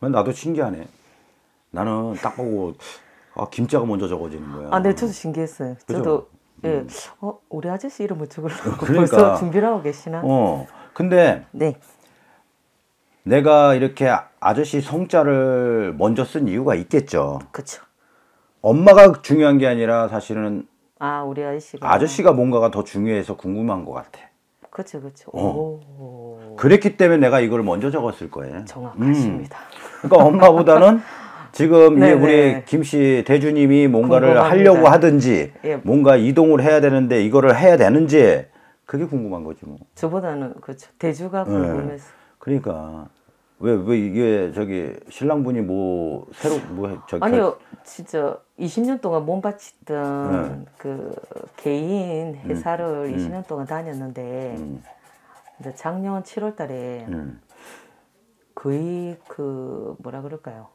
나도 신기하네. 나는 딱 보고 아, 김자가 먼저 적어지는 거야. 아, 네, 저도 신기했어요. 그죠? 저도 예, 음. 어, 우리 아저씨 이름을 적으려고 그러니까. 벌써 준비를 하고 계시나? 어. 근데 네, 내가 이렇게 아저씨 성자를 먼저 쓴 이유가 있겠죠. 그렇죠. 엄마가 중요한 게 아니라 사실은 아, 우리 아저씨가 아저씨가 뭔가가 더 중요해서 궁금한 것 같아. 그렇죠, 그렇죠. 어. 오, 그랬기 때문에 내가 이걸 먼저 적었을 거예요. 정확하십니다. 그러니까 엄마보다는 지금 네네. 우리 김씨 대주님이 뭔가를 궁금합니다. 하려고 하든지 예. 뭔가 이동을 해야 되는데 이거를 해야 되는지 그게 궁금한 거지 뭐. 저보다는 그렇죠. 대주가 네. 궁금해서. 그러니까 왜왜 이게 저기 신랑분이 뭐 새로 뭐 해- 저기 아니요, 진짜 20년 동안 몸 바치던 네. 그 개인 회사를 20년 동안 다녔는데 음, 이제 작년 7월달에 음. 거의 그 뭐라 그럴까요?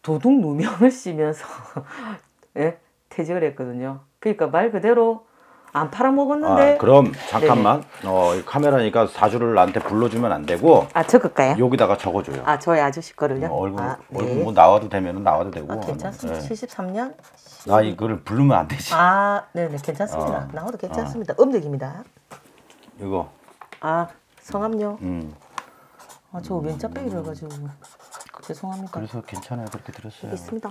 도둑 누명을 씌면서 예? 퇴직을 했거든요. 그러니까 말 그대로 안 팔아먹었는데 아 그럼 잠깐만 어이 카메라니까 사주를 나한테 불러주면 안 되고 아 적을까요? 여기다가 적어줘요. 아 저희 아저씨 거를요? 어, 얼굴 아, 얼굴 네. 뭐 나와도 되면은 나와도 되고. 아, 괜찮습니다. 예. 73년? 나 이거를 부르면 안 되지. 아, 네네 괜찮습니다. 어. 나와도 괜찮습니다. 음력입니다. 이거. 아 성함요? 음. 아, 저 왼자 빼기를 해가지고 죄송합니다. 그래서 괜찮아요. 그렇게 들었어요. 있습니다.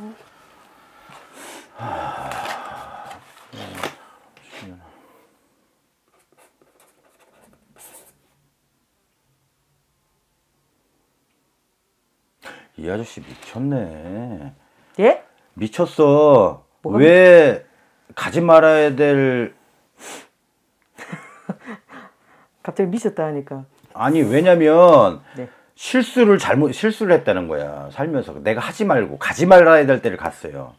이 아저씨 미쳤네. 예? 미쳤어. 왜 가지 말아야 될 갑자기 미쳤다 하니까. 아니 왜냐면 네. 실수를 잘못 실수를 했다는 거야 살면서 내가 하지 말고 가지 말아야 될 때를 갔어요.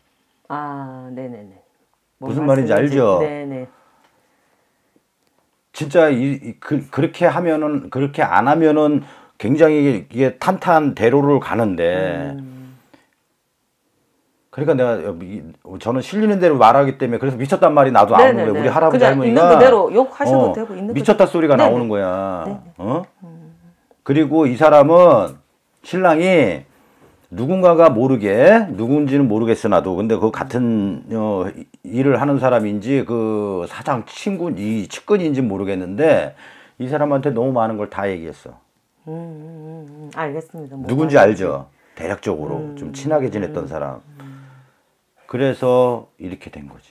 아, 네네네. 뭔 무슨 말인지. 알죠? 네네. 진짜 이, 이- 그, 그렇게 하면은 그렇게 안 하면은 굉장히 이게 탄탄 대로를 가는데 음, 그러니까 내가 이- 저는 실리는 대로 말하기 때문에 그래서 미쳤단 말이 나도 안 오는. 거야 우리 할아버지 그냥 할머니가 있는 그대로 욕하셔도 어, 되고 있는 미쳤다 소리가 네네. 나오는 거야 네네. 어 그리고 이 사람은 신랑이 누군가가 모르게 누군지는 모르겠어 나도 근데 그 같은 어, 이- 일을 하는 사람인지 그 사장 친구 이 측근인지 모르겠는데 이 사람한테 너무 많은 걸 다 얘기했어 음, 음, 음, 알겠습니다. 뭐 누군지. 알죠 대략적으로 음. 좀 친하게 지냈던 사람 그래서 이렇게 된 거지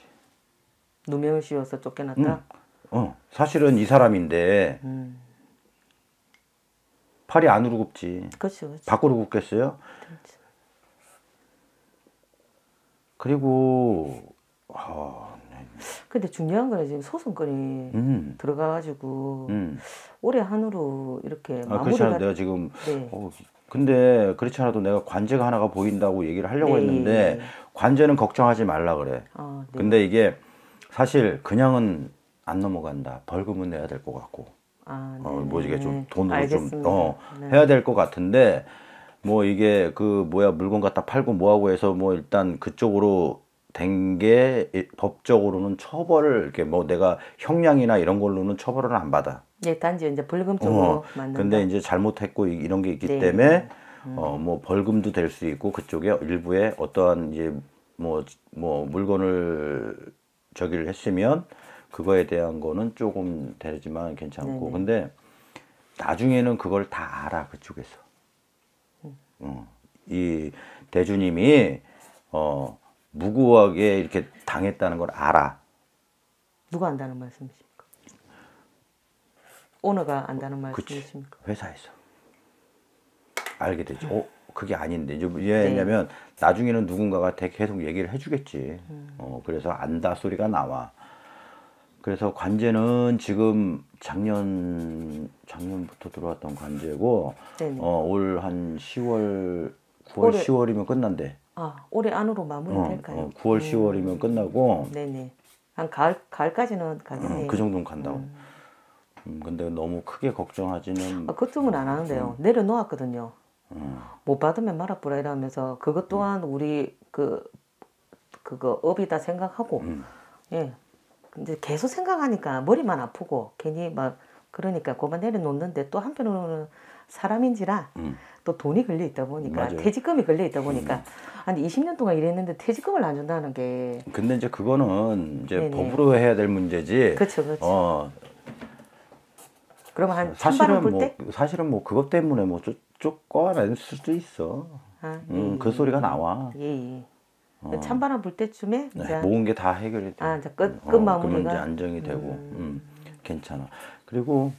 누명을 씌워서 쫓겨났다. 어 사실은 이 사람인데 음, 팔이 안으로 굽지 그렇죠. 그렇죠. 밖으로 굽겠어요? 그리고 아, 근데 중요한 거는 지금 소송권이 음, 들어가가지고 음. 올해 한으로 이렇게 아, 마무리가 내가 지금 네. 어, 근데 그렇지 않아도 내가 관제가 하나가 보인다고 얘기를 하려고 네. 했는데 관제는 걱정하지 말라 그래. 아, 네. 근데 이게 사실 그냥은 안 넘어간다. 벌금은 내야 될 것 같고. 아, 어, 네, 뭐 이게 좀 네. 돈으로 알겠습니다. 좀 어, 네. 해야 될 것 같은데 뭐 이게 그 뭐야 물건 갖다 팔고 뭐하고 해서 뭐 일단 그쪽으로 된 게 법적으로는 처벌을 이렇게 뭐 내가 형량이나 이런 걸로는 처벌을 안 받아. 예, 단지 이제 벌금 쪽으로 어, 만든다. 근데 이제 잘못했고 이- 이런 게 있기 네. 때문에 어뭐 벌금도 될 수 있고 그쪽에 일부에 어떠한 이제 뭐뭐 물건을 저기를 했으면 그거에 대한 거는 조금 되지만 괜찮고 네네. 근데 나중에는 그걸 다 알아 그쪽에서 음. 어, 이 대주님이 어 무고하게 이렇게 당했다는 걸 알아 누가 안다는 말씀이십니까? 오너가 안다는 그치 말씀이십니까? 회사에서 알게 되죠. 어 그게 아닌데 이제 네. 왜냐면 나중에는 누군가가 대- 계속 얘기를 해주겠지. 음. 어 그래서 안다 소리가 나와. 그래서 관제는 지금 작년 작년부터 들어왔던 관제고 네네. 어올 한 10월 9월 올해- 10월이면 끝난대. 아, 올해 안으로 마무리 어, 될까요? 어, 9월 10월이면 끝나고 네네. 한 가을 가을까지는 가겠네요. 어, 그 정도는 간다고. 음, 근데 너무 크게 걱정하지는 아, 걱정은 안 하는데요. 음. 내려놓았거든요. 못 받으면 말아보라 이러면서 그것 또한 음. 우리 그 그거 업이다 생각하고 음. 예. 근데 계속 생각하니까 머리만 아프고 괜히 막 그러니까 그만 내려놓는데 또 한편으로는 사람인지라 음. 또 돈이 걸려 있다 보니까 맞아요. 음. 퇴직금이 걸려 있다 보니까 한 20년 동안 일했는데 퇴직금을 안 준다는 게 근데 이제 그거는 이제 네네. 법으로 해야 될 문제지. 그렇죠, 그렇죠. 어, 그러면 한 사실은 불뭐 때? 사실은 뭐 그것 때문에 뭐 쫓- 쫓겨낼 수도 있어. 아, 음, 예, 그 예. 소리가 나와. 예, 예. 어. 찬바람 불 때쯤에 네, 모은 게 다 해결이 돼. 아, 이제 끝- 어, 마무리가? 그러면 이제 안정이 되고, 음. 괜찮아. 그리고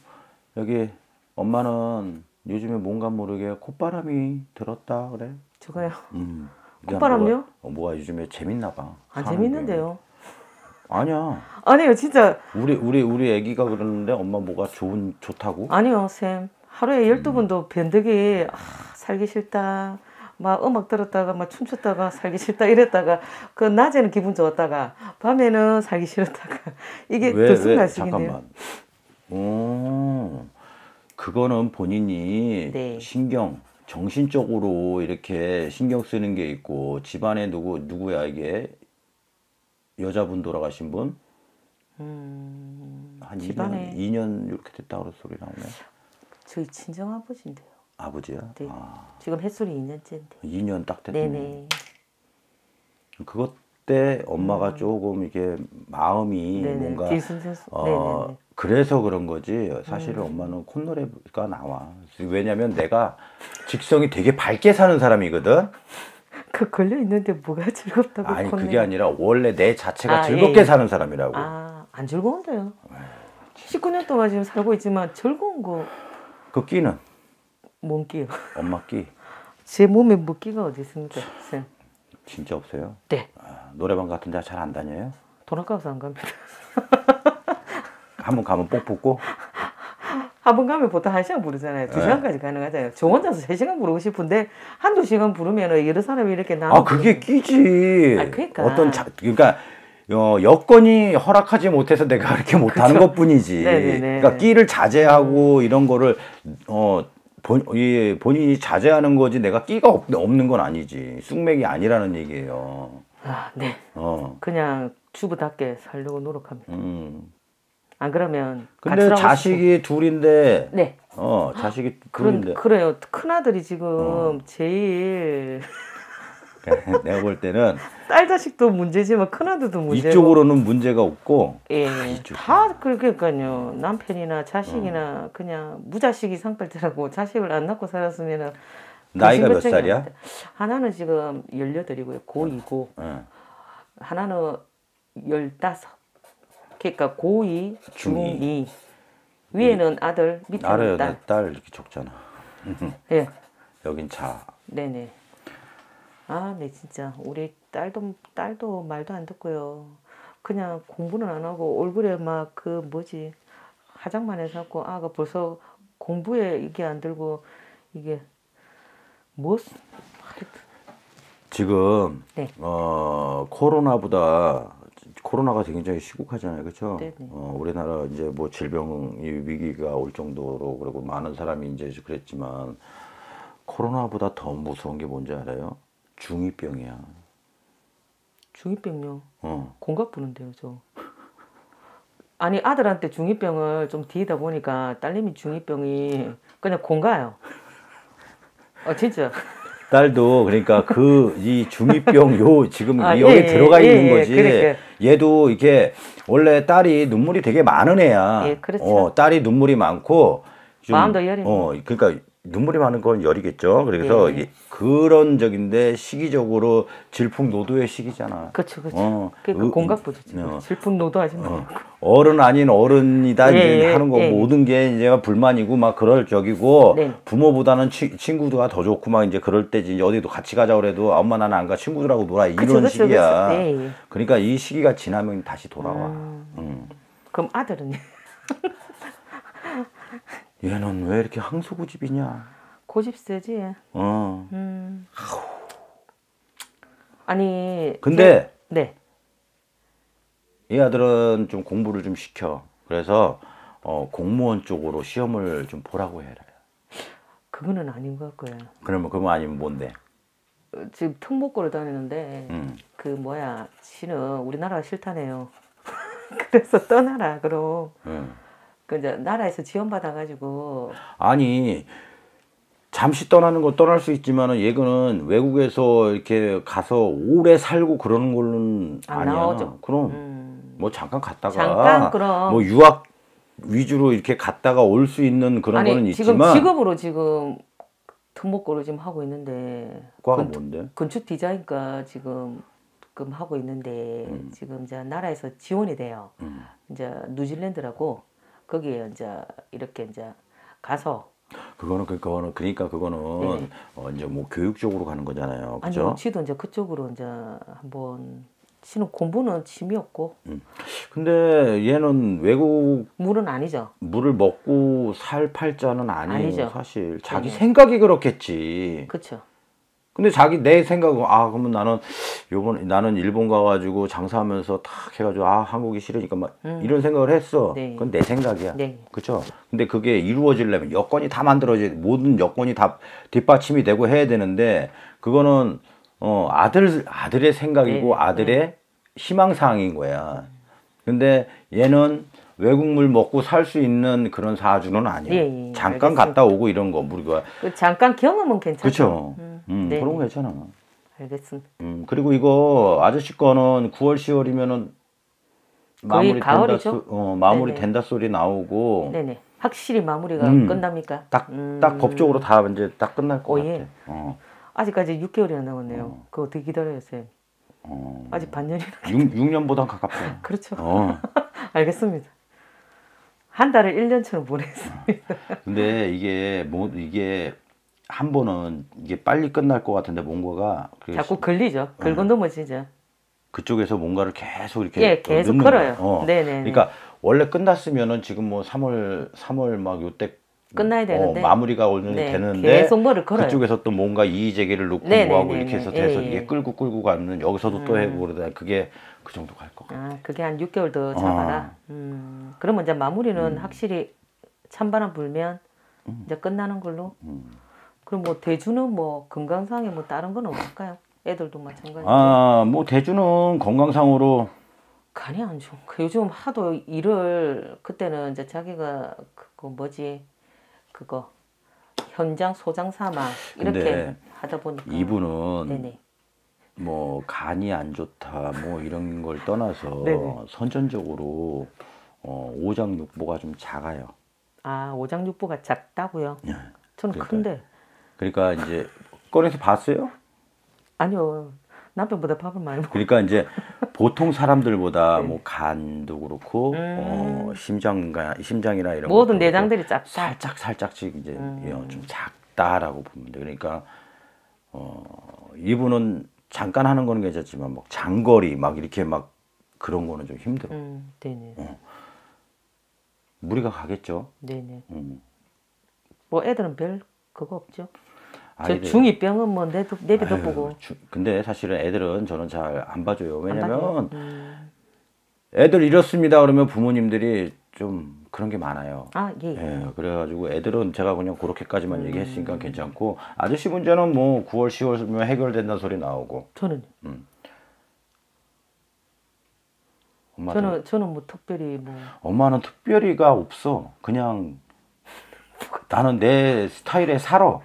여기 엄마는 요즘에 뭔가 모르게 콧바람이 들었다 그래. 저거요. 음. 콧바람요? 뭐가, 어, 뭐가 요즘에 재밌나 봐. 안 사는 재밌는데요. 게. 아니야. 아니요, 진짜 우리 우리 우리 애기가 그러는데 엄마 뭐가 좋은 좋다고? 아니요, 쌤. 하루에 음. 12번도 변덕이 아, 살기 싫다. 막 음악 들었다가 막 춤췄다가 살기 싫다 이랬다가 그 낮에는 기분 좋았다가 밤에는 살기 싫었다가 이게 들쑥날쑥인데요. 잠깐만. 오, 그거는 본인이 네. 신경, 정신적으로 이렇게 신경 쓰는 게 있고 집안에 누구 누구야 이게 여자분 돌아가신 분? 음, 한 집안에 2년, 2년 이렇게 됐다 그런 소리 나오네. 저희 친정 아버지인데요. 아버지야? 네. 아, 지금 햇술이 2년째인데. 2년 딱 됐네. 네네. 그것 때 엄마가 조금 이게 마음이 음. 네네. 뭔가. 어 네네네. 음. 그래서 그런 거지 사실은 엄마는 콧노래가 나와 왜냐면 내가 직성이 되게 밝게 사는 사람이거든 그 걸려 있는데 뭐가 즐겁다고 아니 콧내- 그게 아니라 원래 내 자체가 아, 즐겁게 예. 사는 사람이라고 아, 안 즐거운데요. 19년 동안 지금 살고 있지만 즐거운 거 그 끼는 뭔 끼요? 엄마 끼 제 몸에 뭐 끼가 어디 있습니까, 쌤? 진짜 없어요 네. 아, 노래방 같은 데 잘 안 다녀요 돈 아까워서 안 갑니다. 한 번 가면 뽕 뽑고 한 번 가면 보통 한 시간 부르잖아요. 두 네. 시간까지 가능하잖아요. 저 혼자서 세 시간 부르고 싶은데 한두 시간 부르면 여러 사람이 이렇게 나눠. 아 그게 끼지 아, 그러니까. 어떤 자, 그러니까 어, 여건이 허락하지 못해서 내가 그렇게 못하는 그쵸. 것뿐이지. 네네네. 그러니까 끼를 자제하고 이런 거를 어 본, 이, 본인이 자제하는 거지 내가 끼가 없, 없는 건 아니지. 쑥맥이 아니라는 얘기예요. 아, 네. 어. 그냥 주부답게 살려고 노력합니다. 음. 안 그러면 근데 자식이 둘인데 싶- 네. 어, 자식이 그런 둘인데 그래요. 큰 아들이 지금 어. 제일 내가 볼 때는 딸 자식도 문제지만 큰 아들도 문제고. 이쪽으로는 문제가 없고 예, 이쪽. 다 그러니까요. 남편이나 자식이나 그냥 무자식 이 상팔자라고 자식을 안 낳고 살았으면은 나이가 몇 살이야? 하나는 지금 18이고요. 고2고 어. 하나는 15. 그러니까 고2, 중2. 중2. 위에는 아들, 밑에는. 딸. 내딸 이렇게 적잖아. 예. 여긴 자. 네네. 아, 네 진짜 우리 딸도 딸도 말도 안 듣고요. 그냥 공부는 안 하고 얼굴에 막 그 뭐지 화장만 해서 갖고 아가 벌써 공부에 이게 안 들고 이게 뭐 지금 네. 어 코로나보다 코로나가 굉장히 시국하잖아요, 그렇죠? 어, 우리나라 이제 뭐 질병 위기가 올 정도로 그리고 많은 사람이 이제 그랬지만 코로나보다 더 무서운 게 뭔지 알아요? 중이병이야. 중이병요. 어. 공각 부는데요, 저. 아니 아들한테 중이병을 좀 뒤다 보니까 딸님이 중이병이 그냥 공가요. 어 진짜. 딸도 그러니까 그 이 중이병 요 지금 아, 여기 예, 들어가 예, 있는 예, 거지. 그러니까. 얘도 이게 원래 딸이 눈물이 되게 많은 애야. 예, 그렇죠. 어, 딸이 눈물이 많고 좀, 마음도 여린 어, 그러니까 눈물이 많은 건 열이겠죠. 그래서 예. 그런 적인데 시기적으로 질풍노도의 시기잖아. 그렇죠, 그렇죠. 어, 그러니까 의- 공각 부죠. 어. 질풍 노도하지 마. 어, 어른 아닌 어른이다 예, 이제 예, 하는 거 예. 모든 게 이제 불만이고 막 그럴 적이고 네. 부모보다는 치, 친구가 더 좋고 막 이제 그럴 때지 이제 어디도 같이 가자 그래도 아, 엄마 나는 안 가 친구들하고 놀아 이런 그쵸, 그쵸, 시기야. 그쵸. 예, 예. 그러니까 이 시기가 지나면 다시 돌아와. 음. 그럼 아들은 얘는 왜 이렇게 항소 고집이냐? 고집 세지. 어. 음. 아니. 근데 제- 네. 이 아들은 좀 공부를 좀 시켜. 그래서 어, 공무원 쪽으로 시험을 좀 보라고 해라. 그거는 아닌 것 같고요. 그러면 그거 아니면 뭔데? 어, 지금 특목고를 다니는데 음. 그 뭐야 씨는 우리나라가 싫다네요. 그래서 떠나라 그럼 음. 그 이제 나라에서 지원 받아가지고 아니 잠시 떠나는 거 떠날 수 있지만은 얘는 외국에서 이렇게 가서 오래 살고 그러는 걸로는 안 아니야. 나오죠. 그럼 음. 뭐 잠깐 갔다가 잠깐 그럼. 뭐 유학 위주로 이렇게 갔다가 올 수 있는 그런 거는 아니 지금 있지만 직업으로 지금 특목고를 지금 하고 있는데 과가 건- 뭔데? 건축 디자인과 지금 지금 하고 있는데 지금 이제 나라에서 지원이 돼요. 음. 이제 뉴질랜드라고 거기에 이제 이렇게 이제 가서 그거는 그- 그거는 그러니까 그거는 네네. 어, 이제 뭐 교육 쪽으로 가는 거잖아요. 아니 그죠? 지도 이제 그쪽으로 이제 한번 치는 공부는 취미였고 근데 얘는 외국 물은 아니죠. 물을 먹고 살 팔자는 아니에요. 아니죠. 사실 자기 네네. 생각이 그렇겠지. 그렇죠. 근데 자기 내 생각은 아 그러면 나는 요번 나는 일본 가가지고 장사하면서 탁 해가지고 아 한국이 싫으니까 막 이런 생각을 했어. 음. 네. 그건 내 생각이야. 네. 그렇죠. 근데 그게 이루어지려면 여건이 다 만들어져 모든 여건이 다 뒷받침이 되고 해야 되는데 그거는 어 아들 아들의 생각이고 네. 아들의 희망 사항인 거야. 근데 얘는 외국물 먹고 살 수 있는 그런 사주는 아니야. 예, 예, 잠깐 알겠습니다. 갔다 오고 이런 거 우리가 그 잠깐 경험은 괜찮죠. 그렇죠. 음, 음, 네. 그런 거 괜찮아. 알겠습니다. 음, 그리고 이거 아저씨 거는 9월 10월이면은 마무리 된다 가을이죠? 소, 어, 마무리 네네. 된다 소리 나오고 네네. 확실히 마무리가 음. 끝납니까? 딱 음. 딱 법적으로 다 이제 딱 끝날 것 오, 같아. 예. 어, 아직까지 6개월이나 남았네요. 그거 어떻게 기다려요, 쌤? 어. 아직 반년이나. 6, 6년보단 가깝다. 그렇죠. 어. 알겠습니다. 한 달을 1년처럼 보냈습니다. 근데 이게 뭐 이게 한 번은 이게 빨리 끝날 것 같은데 뭔가가 그 자꾸 걸리죠. 긁어 음. 넘어지죠. 그쪽에서 뭔가를 계속 이렇게 예, 계속 넣는 걸어요. 어. 네네네. 그러니까 원래 끝났으면은 지금 뭐 3월 3월 막 요때 끝나야 되는데. 어, 마무리가 오늘 네, 되는데 계속 뭐를 걸어요. 그쪽에서 또 뭔가 이의 제기를 놓고 네네네네. 뭐하고 이렇게 해서 돼서 예, 예. 이게 끌고 끌고 가는 여기서도 또 해고 그러다 그게 그 정도 갈 것 같아. 아, 그게 한 6개월 더 어. 잡아라. 음. 그러면 이제 마무리는 확실히 찬바람 불면 음. 이제 끝나는 걸로. 그럼 뭐 대주는 뭐 건강상에 뭐 다른 건 없을까요? 애들도 마찬가지고. 아, 뭐 대주는 건강상으로 간이 안 좋은 거. 요즘 하도 일을 그때는 이제 자기가 그거 뭐지 그거 현장 소장 삼아 이렇게 하다 보니까 이분은 네네 뭐 간이 안 좋다 뭐 이런 걸 떠나서 네네. 선천적으로 어, 오장육부가 좀 작아요. 아 오장육부가 작다고요? 예. 저는 그러니까요. 큰데 그러니까 이제 꺼내서 봤어요? 아니요 남편보다 밥을 많이 먹어. 그러니까 이제 보통 사람들보다 네. 뭐 간도 그렇고 음. 어, 심장가 심장이나 이런 모든 내장들이 작다. 살짝 살짝씩 이제 음. 예, 좀 작다라고 보면 돼. 그러니까 어, 이분은 잠깐 하는 거는 괜찮지만 막 장거리 막 이렇게 막 그런 거는 좀 힘들어. 음, 네네, 어. 무리가 가겠죠. 네네. 음. 뭐 애들은 별 그거 없죠. 저 아이들. 중이병은 뭐 내도 내비도 보고 주- 근데 사실은 애들은 저는 잘 안 봐줘요. 안 왜냐면? 음. 애들 이렇습니다 그러면 부모님들이 좀 그런 게 많아요. 아 예. 예. 예, 그래가지고 애들은 제가 그냥 그렇게까지만 음. 얘기했으니까 괜찮고 아저씨 문제는 뭐 9월 10월이면 해결된다는 소리 나오고 저는 엄마 저는 저는 뭐 특별히 뭐 엄마는 특별히가 없어 그냥 나는 내 스타일에 살아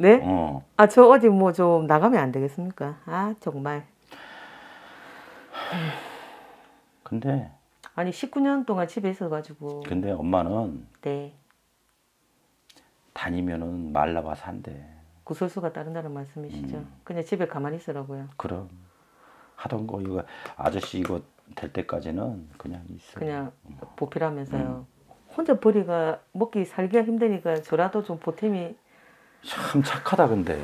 네? 어 아 저 어디 뭐 좀 나가면 안 되겠습니까? 아 정말 근데 아니 19년 동안 집에 있어가지고 근데 엄마는 네 다니면은 말라봐 산대 구설수가 따른다는 말씀이시죠? 음. 그냥 집에 가만히 있으라고요. 그럼 하던 거 이거 아저씨 이거 될 때까지는 그냥 있어 그냥 음. 보필하면서요. 혼자 벌이가 먹기 살기가 힘드니까 저라도 좀 보탬이 참 착하다 근데.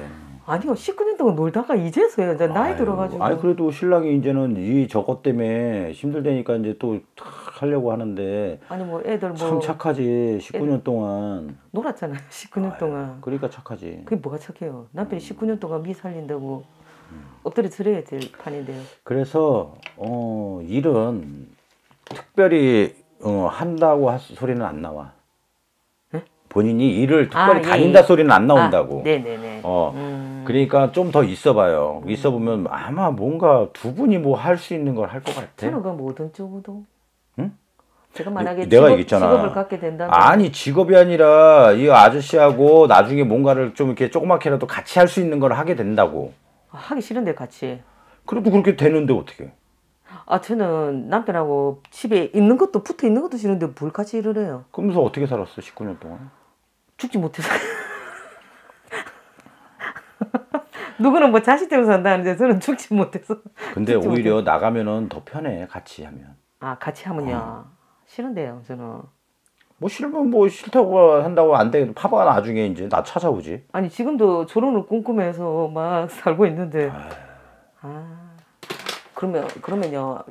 아니요 19년 동안 놀다가 이제서야 이제 나이 아유, 들어가지고. 아니 그래도 신랑이 이제는 이 저것 때문에 힘들다니까 이제 또탁 하려고 하는데. 아니 뭐 애들 뭐 참 착하지 19년 동안. 놀았잖아요 19년 아유, 동안. 그러니까 착하지. 그게 뭐가 착해요? 남편이 19년 동안 미 살린다고 엎드려 들어야 될 판인데요. 그래서 어 일은 특별히 어, 한다고 할 소리는 안 나와. 네? 본인이 일을 특별히 아, 예, 다닌다 예. 소리는 안 나온다고 아, 네네네 어 음, 그러니까 좀 더 있어봐요 있어보면 아마 뭔가 두 분이 뭐 할 수 있는 걸 할 것 같아 저는 그 모든 쪽으로 응? 제가 만약에 내가 직업, 얘기했잖아. 직업을 갖게 된다면 아니 직업이 아니라 이 아저씨하고 나중에 뭔가를 좀 이렇게 조그맣게라도 같이 할 수 있는 걸 하게 된다고. 아, 하기 싫은데 같이. 그래도 그렇게 되는데 어떻게? 아 저는 남편하고 집에 있는 것도 붙어 있는 것도 싫은데 뭘 같이 일을 해요. 그러면서 어떻게 살았어 19년 동안? 죽지 못해서. 누구는 뭐 자식 때문에 산다는데 저는 죽지 못해서. 근데 죽지 오히려 나가면은 더 편해 같이 하면. 아 같이 하면요. 어. 싫은데요 저는. 뭐 싫으면 뭐 싫다고 한다고 안 돼. 파바가 나중에 이제 나 찾아오지. 아니 지금도 결혼을 꿈꾸면서 막 살고 있는데. 아. 그러면 그러면요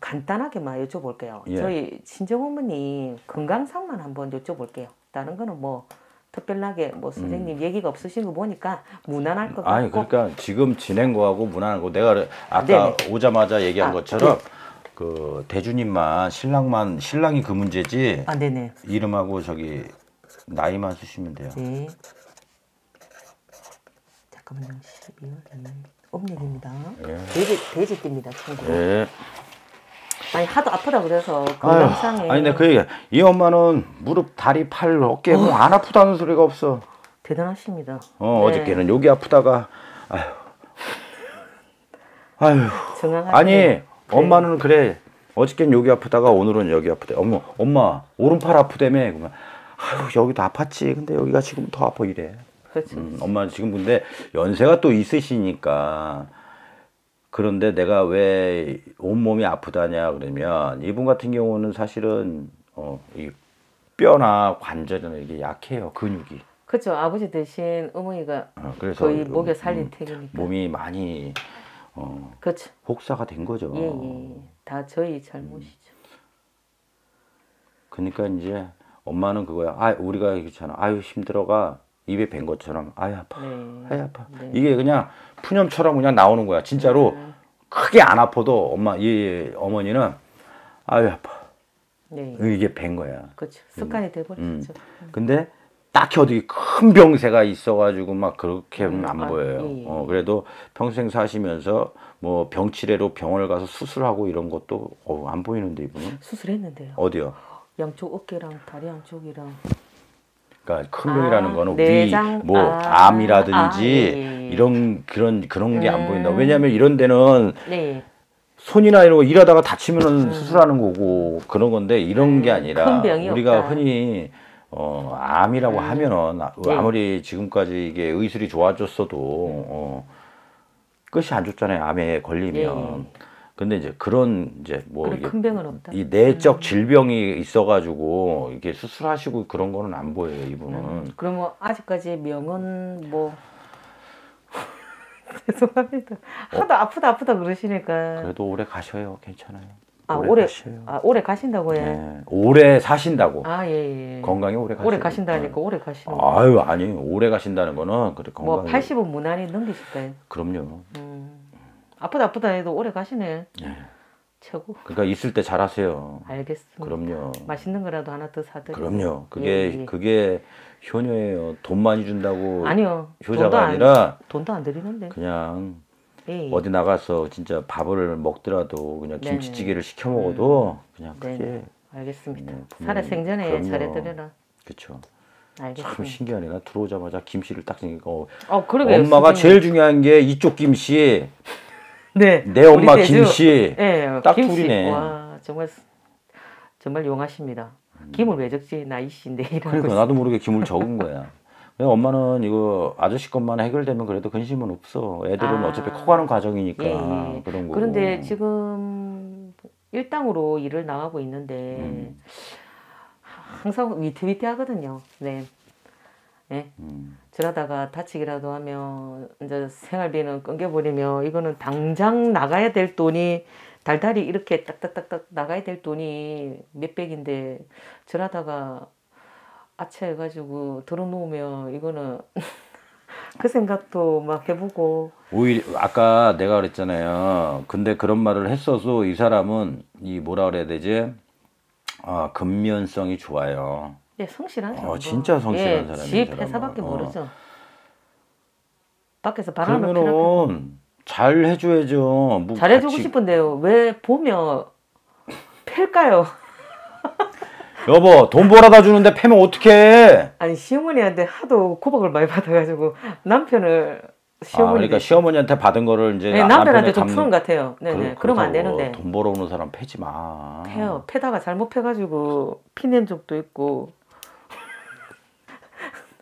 간단하게 만 여쭤볼게요. 예. 저희 친정 어머니 건강상만 한번 여쭤볼게요. 다른 거는 뭐 특별하게 뭐 선생님 얘기가 없으신 거 보니까 무난할 것 같고. 음. 아니 그러니까 지금 지낸 거하고 무난한 거 내가 아까 네네. 오자마자 얘기한 아, 것처럼 그 대주님만 신랑만 신랑이 그 문제지 아 네네. 이름하고 저기 나이만 쓰시면 돼요. 네. 잠깐만요. 12월 음력입니다. 예. 돼지 돼지띠입니다. 참고로. 예. 아니 하도 아프다 그래서 건강상에 아니 내가 그 얘기 이 엄마는 무릎 다리 팔 어깨 뭐 안 아프다는 소리가 없어. 대단하십니다. 어 네. 어저께는 여기 아프다가 아휴. 아휴. 정확하게. 아니 엄마는 그래. 어저께는 여기 아프다가 오늘은 여기 아프대. 엄마 엄마 오른팔 아프다며 그러면 아휴 여기도 아팠지. 근데 여기가 지금 더 아파 이래. 그렇죠. 음, 엄마 지금 근데 연세가 또 있으시니까 그런데 내가 왜 온몸이 아프다냐 그러면 이분 같은 경우는 사실은 어, 이 뼈나 관절이나 이게 약해요 근육이 그렇죠. 아버지 대신 어머니가 어, 그래서 거의 음, 목에 살린 음, 택이니까. 몸이 많이 어, 그렇죠. 혹사가 된 거죠. 예, 예. 다 저희 잘못이죠. 그러니까 이제 엄마는 그거야. 아, 우리가 그렇잖아. 아유 힘들어가 입에 밴 것처럼 아유 아파. 네. 아유 아파. 네. 이게 그냥 푸념처럼 그냥 나오는 거야. 진짜로 음. 크게 안 아파도 엄마 이 어머니는 아유 아파. 네. 이게 밴 거야. 그렇죠. 습관이 돼 버렸죠. 근데 딱히 어디 큰 병세가 있어가지고 막 그렇게는 안 아, 보여요. 예, 예. 어, 그래도 평생 사시면서 뭐 병치레로 병원을 가서 수술하고 이런 것도 어, 안 보이는데 이분은 수술했는데요. 어디요? 양쪽 어깨랑 다리 양쪽이랑 그러니까 큰 아, 병이라는 거는 내장, 위, 뭐 아, 암이라든지 아, 예, 예. 이런 그런 그런 게안 음. 보인다. 왜냐하면 이런 데는 네. 손이나 이런 거 일하다가 다치면은 수술하는 거고 그런 건데 이런 게 음, 아니라 우리가 없다. 흔히 어 암이라고 하면은 아- 네. 아무리 지금까지 이게 의술이 좋아졌어도 어 끝이 안 좋잖아요. 암에 걸리면. 예, 예. 근데 이제 그런 이제 뭐 그런 이게 큰 병은 없다. 이 내적 질병이 있어가지고 이게 수술하시고 그런 거는 안 보여요 이분은. 음, 그러면 아직까지 명언 뭐 죄송합니다. 하도 아프다 아프다 그러시니까 그래도 오래 가셔요. 괜찮아요. 아 오래 오래 가셔요. 아 오래 가신다고요? 네. 오래 사신다고. 아 예, 예. 건강에 오래 가셔요. 오래 가신다니까 오래 가시는 거. 아유 아니 오래 가신다는 거는 그래 뭐 건강에 80은 무난히 넘기실까요? 그럼요. 음. 아프다 아프다 해도 오래 가시네. 예. 최고. 그러니까 있을 때 잘하세요. 알겠습니다. 그럼요. 맛있는 거라도 하나 더 사드려. 그럼요. 그게 예, 예. 그게 효녀예요. 돈 많이 준다고 아니요. 효자가 돈도 안- 아니라 돈도 안 드리는데. 그냥 예, 예. 어디 나가서 진짜 밥을 먹더라도 그냥 네네. 김치찌개를 시켜 먹어도 그냥 네네. 그게 알겠습니다. 네, 살아 생전에. 잘해드려라. 참 알겠습니다. 신기하네. 나 들어오자마자 김치를 딱 생기고 어, 어, 그러게요. 엄마가. 제일 중요한 게 이쪽 김씨, 네. 내 엄마. 김씨. 예, 딱 김씨. 둘이네. 와, 정말 정말 용하십니다. 김을 왜 적지 나이씨인데 이라고. 그러니까 나도 모르게 김을 적은 거야. 엄마는 이거 아저씨 것만 해결되면 그래도 근심은 없어. 애들은 아. 어차피 커가는 과정이니까 예, 예. 그런 거. 그런데 지금 일당으로 일을 나가고 있는데 음. 항상 위태위태하거든요. 네. 네. 음. 저러다가 다치기라도 하면 이제 생활비는 끊겨버리면 이거는 당장 나가야 될 돈이 달달이 이렇게 딱딱딱딱 나가야 될 돈이 몇백인데 저러다가 아차 해가지고 들어놓으면 이거는 그 생각도 막 해보고 오히려 아까 내가 그랬잖아요. 근데 그런 말을 했어도 이 사람은 이 뭐라 그래야 되지? 아 근면성이 좋아요. 예, 성실하죠. 어, 진짜 성실한 예, 사람이에요, 집. 회사밖에 어. 모르죠. 밖에서 바람을 그러면은 잘 해줘야죠. 뭐 잘해주고 같이- 싶은데요. 왜 보면 팰까요? 여보 돈 벌어다 주는데 패면 어떡해? 아니 시어머니한테 하도 구박을 많이 받아가지고 남편을 아, 시어머니 그러니까 시어머니한테 받은 거를 이제 네, 나- 남편한테 좀 감- 푸는 것 같아요. 네네. 그- 그렇다고 되는데 돈 벌어오는 사람 패지 마. 패요. 패다가 잘못 패가지고 피낸 적도 있고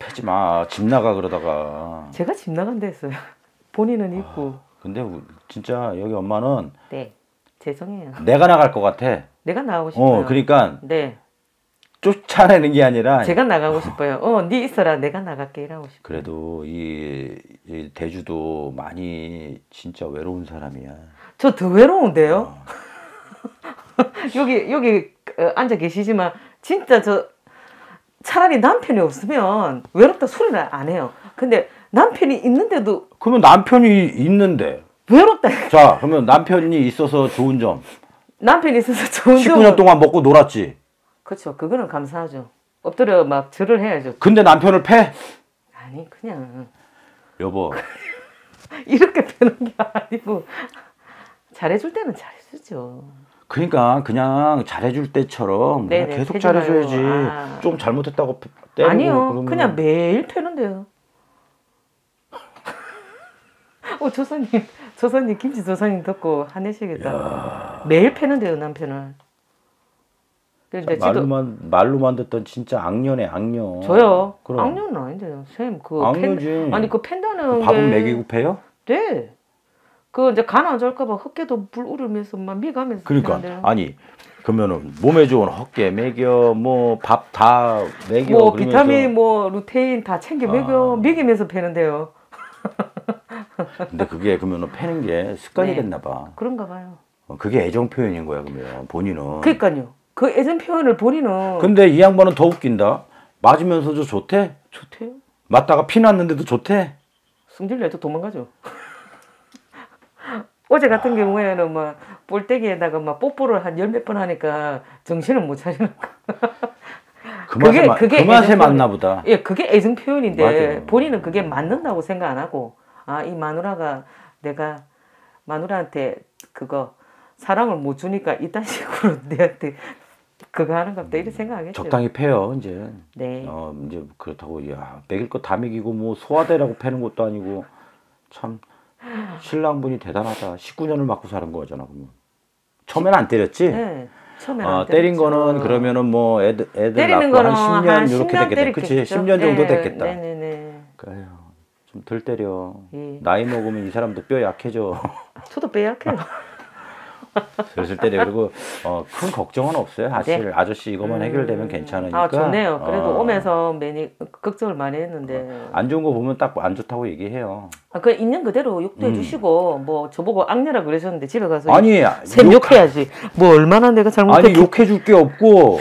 패지 마. 집 나가 그러다가. 제가 집 나간다 했어요. 본인은 있고. 근데 우- 진짜 여기 엄마는 네. 죄송해요. 내가 나갈 것 같아. 내가 나가고 싶어요. 어, 그러니까 네. 쫓아내는 게 아니라 제가 나가고 싶어요. 어, 네 있어라. 내가 나갈게 이라고 싶어요. 그래도 이, 이 대주도 많이 진짜 외로운 사람이야. 저 더 외로운데요. 어. 여기 여기 어, 앉아 계시지만 진짜 저 차라리 남편이 없으면 외롭다 소리를 안 해요. 근데 남편이 있는데도 그러면 남편이 있는데 외롭다. 자 그러면 남편이 있어서 좋은 점 남편이 있어서 좋은 19년 점은 동안 먹고 놀았지. 그렇죠. 그거는 감사하죠. 엎드려 막 절을 해야죠. 근데 남편을 패? 아니 그냥 여보 이렇게 되는 게 아니고 잘해줄 때는 잘해주죠. 그러니까 그냥 잘해줄 때처럼 그냥 네네, 계속 잘해줘야지. 아. 좀 잘못했다고 패- 때리고 아니요. 그냥 매일 패는데요. 어 조선님, 조선님 김치 조선님 듣고 화내시겠다. 매일 패는데요 남편을. 근데 지도 말로만 말로만 듣던 진짜 악녀네 악녀. 저요. 그럼 악녀는 아닌데요. 쌤, 그 악녀지. 팬, 아니 그 팬다는 밥은 게 먹이고 패요? 네. 그 이제 간 안 좋을까봐 헛개도 불 우르면서 막 미가면서 그러니까. 아니 그러면은 몸에 좋은 헛개 먹여 뭐 밥 다 먹여 뭐 그러면서 비타민 뭐 루테인 다 챙겨 먹여 아. 먹이면서 패는데요. 근데 그게 그러면은 패는 게 습관이 네. 됐나 봐. 그런가 봐요. 어, 그게 애정 표현인 거야 그러면 본인은. 그러니까요. 그 애정 표현을 본인은 근데 이 양반은 더 웃긴다. 맞으면서도 좋대. 좋대요. 맞다가 피 났는데도 좋대. 승질 내도 도망가죠. 어제 같은 경우에는 막 볼때기에다가 막 뽀뽀를 한 열 몇 번 하니까 정신을 못 차리는 거. 그 맛에 그게- 마- 그게 그 맛에 맞나 보다. 예, 그게 애정 표현인데 맞아요. 본인은 그게 맞는다고 생각 안 하고 아, 이 마누라가 내가 마누라한테 그거 사랑을 못 주니까 이딴 식으로 내한테 그거 하는가 보다 이렇게 생각하겠죠. 적당히 패요 이제. 네. 어 이제 그렇다고 야 먹일 거 다 먹이고 뭐 소화대라고 패는 것도 아니고 참 신랑분이 대단하다. 19년을 맞고 사는 거잖아 그러면. 처음엔 안 때렸지. 네. 처음에는 어, 안 때린. 거는 그러면은 뭐 애들 애들 낳고 한 10년 한 이렇게 10년 됐겠다. 그치? 때렸겠죠. 10년 정도 네, 됐겠다. 네 네 네. 그래요. 좀 덜 때려. 예. 나이 먹으면 이 사람도 뼈 약해져. 저도 빼약해요. 슬슬 때려. 그리고 어, 큰 걱정은 없어요. 사실 아저씨 이것만 해결되면 괜찮으니까. 네. 아 좋네요. 그래도 어, 오면서 매니 걱정을 많이 했는데 안 좋은 거 보면 딱 안 좋다고 얘기해요. 아, 그 있는 그대로 욕도 음. 해주시고 뭐 저보고 악녀라 그러셨는데 집에 가서 아니 샘 욕, 욕해야지. 뭐 얼마나 내가 아니 잘못했 욕해 줄 게 없고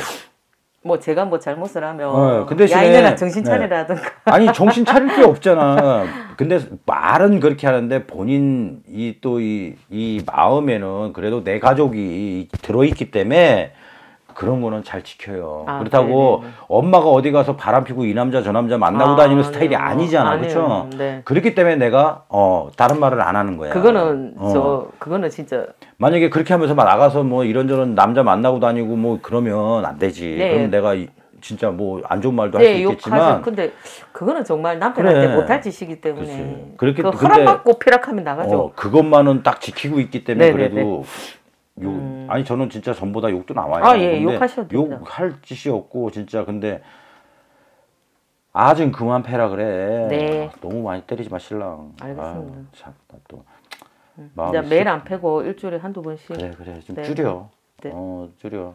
뭐 제가 뭐 잘못을 하면 어, 그 대신에- 야 이년아 정신 네. 차리라든가 아니 정신 차릴 게 없잖아. 근데 말은 그렇게 하는데 본인 이 또이이 마음에는 그래도 내 가족이 들어있기 때문에 그런 거는 잘 지켜요. 아, 그렇다고 네네네. 엄마가 어디 가서 바람 피고 이 남자 저 남자 만나고 아, 다니는 스타일이 아니에요. 아니잖아, 아니에요. 그렇죠? 네. 그렇기 때문에 내가 어 다른 말을 안 하는 거야. 그거는 어. 저 그거는 진짜 만약에 그렇게 하면서 막 나가서 뭐 이런저런 남자 만나고 다니고 뭐 그러면 안 되지. 네. 그럼 내가 이- 진짜 뭐 안 좋은 말도 할수네 욕하죠. 있겠지만 근데 그거는 정말 남편한테 그래. 못할 짓이기 때문에 글쎄. 그렇게 그 허락받고 피락하면 나가죠. 어, 그것만은 딱 지키고 있기 때문에 네네네. 그래도 욕 아니 저는 진짜 전보다 욕도 나와요. 아, 예, 욕하셔도 됩니다. 욕할 짓이 없고 진짜 근데 아 좀 그만 패라 그래. 네. 너무 많이 때리지 마 신랑. 알겠습니다. 아유, 참, 나 또. 이제 마음이 매일 쑥- 안 패고 일주일에 한두 번씩 그래 그래 좀 네. 줄여. 네. 어 줄여.